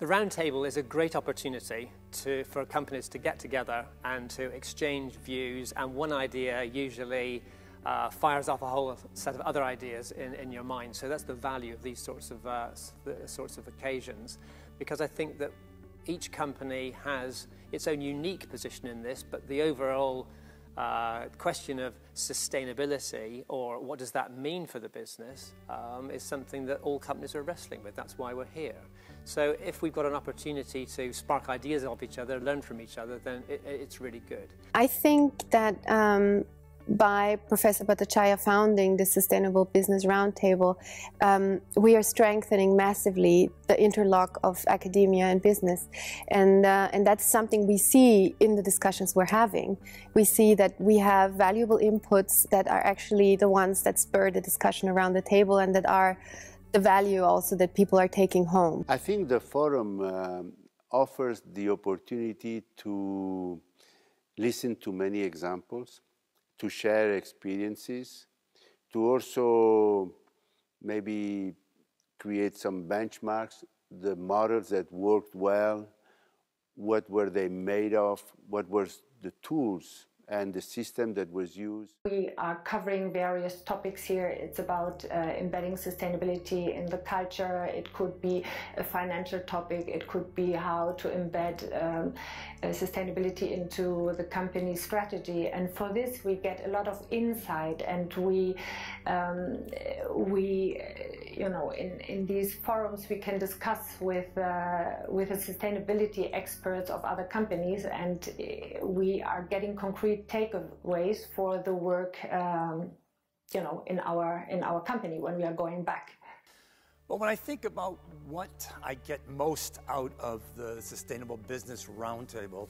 The Roundtable is a great opportunity to, for companies to get together and to exchange views and one idea usually uh, fires off a whole set of other ideas in, in your mind. So that's the value of these sorts of, uh, sorts of occasions because I think that each company has its own unique position in this but the overall uh, question of sustainability or what does that mean for the business um, is something that all companies are wrestling with. That's why we're here. So if we've got an opportunity to spark ideas of each other, learn from each other, then it, it's really good. I think that um, by Professor Bhattacharya founding the Sustainable Business Roundtable, um, we are strengthening massively the interlock of academia and business. And, uh, and that's something we see in the discussions we're having. We see that we have valuable inputs that are actually the ones that spur the discussion around the table and that are the value also that people are taking home. I think the forum uh, offers the opportunity to listen to many examples to share experiences, to also maybe create some benchmarks, the models that worked well, what were they made of, what were the tools and the system that was used. We are covering various topics here. It's about uh, embedding sustainability in the culture. It could be a financial topic. It could be how to embed um, uh, sustainability into the company strategy. And for this, we get a lot of insight and we, um, we you know, in, in these forums we can discuss with, uh, with the sustainability experts of other companies and uh, we are getting concrete takeaways for the work, um, you know, in our, in our company when we are going back. Well, when I think about what I get most out of the Sustainable Business Roundtable,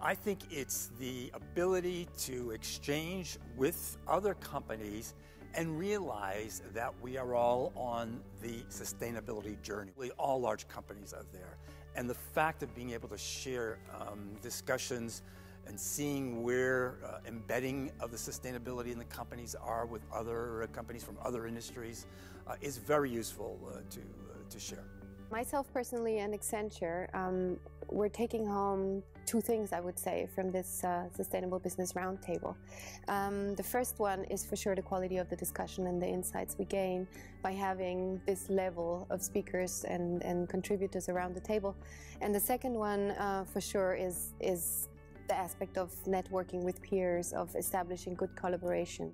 I think it's the ability to exchange with other companies and realize that we are all on the sustainability journey. All large companies are there. And the fact of being able to share um, discussions and seeing where uh, embedding of the sustainability in the companies are with other uh, companies from other industries uh, is very useful uh, to, uh, to share. Myself personally and Accenture, um, we're taking home two things I would say from this uh, Sustainable Business Roundtable. Um, the first one is for sure the quality of the discussion and the insights we gain by having this level of speakers and, and contributors around the table. And the second one uh, for sure is, is the aspect of networking with peers, of establishing good collaboration.